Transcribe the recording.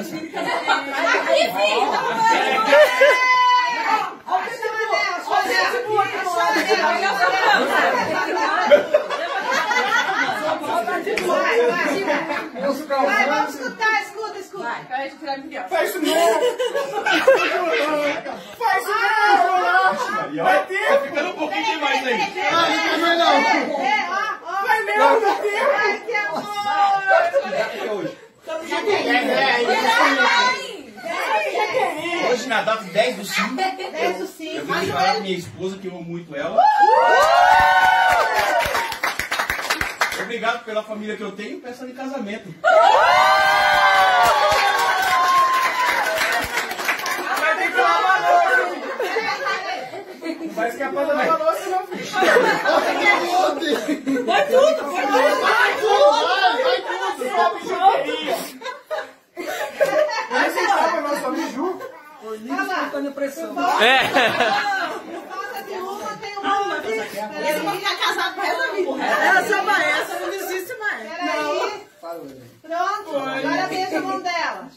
Aqui, filho! Vai, vamos escutar, escuta, escuta. Vai, vai, tirar Miguel. Faz isso não! Faz isso não! Vai ter! Tá ficando um pouquinho mais aí. Ah, não não. É, ó, ó. Vai mesmo, vai ter! Ai, que amor! Hoje na data 10 do 5. 10 do 5. Eu vou declarar pra minha esposa que eu amo muito ela. Obrigado pela família que eu tenho e peço ela em casamento. Vai ter que lavar a louça. Não vai escapar da lavar a louça, não, filho. Vai tudo, vai tudo. Vai tudo, vai, vai tudo. Só bijuteria. Mas você sabe, nós somos Ju. Olha pressão. É. Falta de uma, tem uma. Ele vai ficar casado pro resto da vida. Essa é uma essa, não existe mais. Peraí. Pronto, agora beija a mão dela.